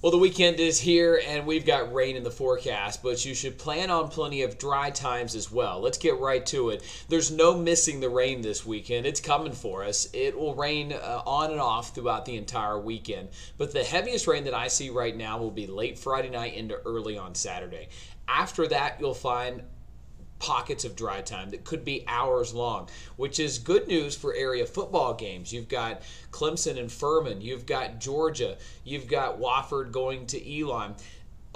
Well, the weekend is here and we've got rain in the forecast, but you should plan on plenty of dry times as well. Let's get right to it. There's no missing the rain this weekend. It's coming for us. It will rain uh, on and off throughout the entire weekend, but the heaviest rain that I see right now will be late Friday night into early on Saturday. After that, you'll find pockets of dry time that could be hours long, which is good news for area football games. You've got Clemson and Furman, you've got Georgia, you've got Wofford going to Elon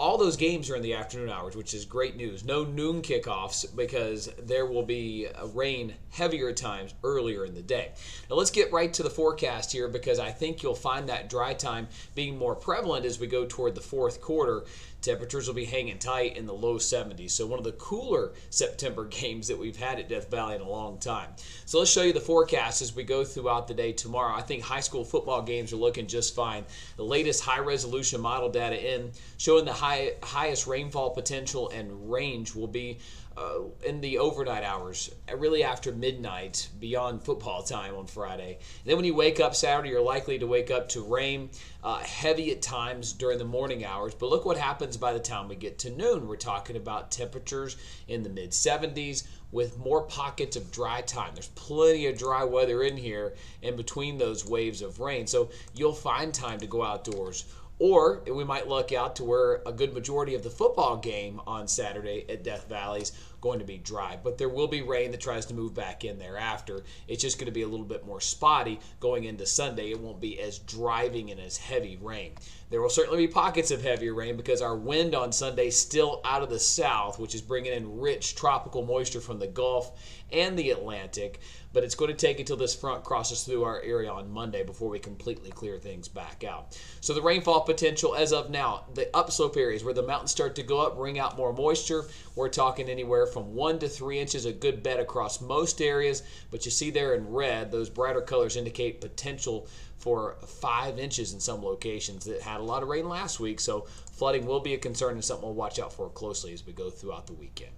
all those games are in the afternoon hours, which is great news. No noon kickoffs because there will be rain heavier times earlier in the day. Now let's get right to the forecast here because I think you'll find that dry time being more prevalent as we go toward the fourth quarter. Temperatures will be hanging tight in the low 70s. So one of the cooler September games that we've had at Death Valley in a long time. So let's show you the forecast as we go throughout the day tomorrow. I think high school football games are looking just fine. The latest high resolution model data in showing the high, highest rainfall potential and range will be uh, in the overnight hours, really after midnight, beyond football time on Friday. And then when you wake up Saturday, you're likely to wake up to rain, uh, heavy at times during the morning hours. But look what happens by the time we get to noon. We're talking about temperatures in the mid 70s with more pockets of dry time. There's plenty of dry weather in here in between those waves of rain. So you'll find time to go outdoors or we might luck out to where a good majority of the football game on Saturday at Death Valley is going to be dry. But there will be rain that tries to move back in thereafter. It's just going to be a little bit more spotty going into Sunday. It won't be as driving and as heavy rain. There will certainly be pockets of heavier rain because our wind on Sunday still out of the south, which is bringing in rich tropical moisture from the Gulf and the Atlantic. But it's going to take until this front crosses through our area on Monday before we completely clear things back out. So the rainfall potential as of now, the upslope areas where the mountains start to go up, bring out more moisture. We're talking anywhere from one to three inches, a good bet across most areas. But you see there in red, those brighter colors indicate potential for five inches in some locations that had a lot of rain last week. So flooding will be a concern and something we'll watch out for closely as we go throughout the weekend.